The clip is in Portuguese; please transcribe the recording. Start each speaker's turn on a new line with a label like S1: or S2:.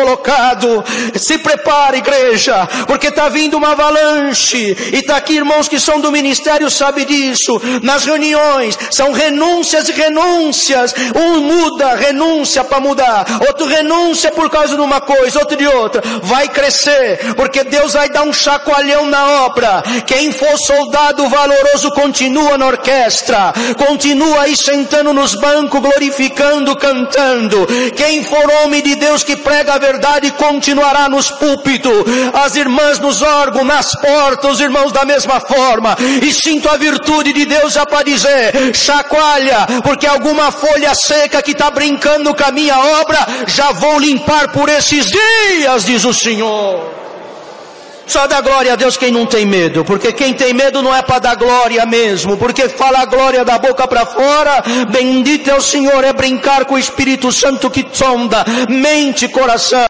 S1: colocado. Se prepare, igreja, porque está vindo uma avalanche. E está aqui irmãos que são do ministério, sabe disso. Nas reuniões, são renúncias e renúncias. Um muda, renúncia para mudar. Outro renúncia por causa de uma coisa, outro de outra. Vai crescer, porque Deus vai dar um chacoalhão na obra. Quem for soldado valoroso continua na orquestra. Continua aí sentando nos bancos, glorificando, cantando. Quem for homem de Deus que prega a verdade continuará nos púlpitos. As irmãs nos órgãos, nas portas, os irmãos da mesma forma. E sinto a virtude de Deus já para dizer, chacoalha, porque alguma folha seca que está brincando com a minha obra, já vou limpar por esses dias, diz o Senhor. Só dá glória a Deus quem não tem medo, porque quem tem medo não é para dar glória mesmo, porque fala a glória da boca para fora, bendito é o Senhor, é brincar com o Espírito Santo que sonda mente e coração.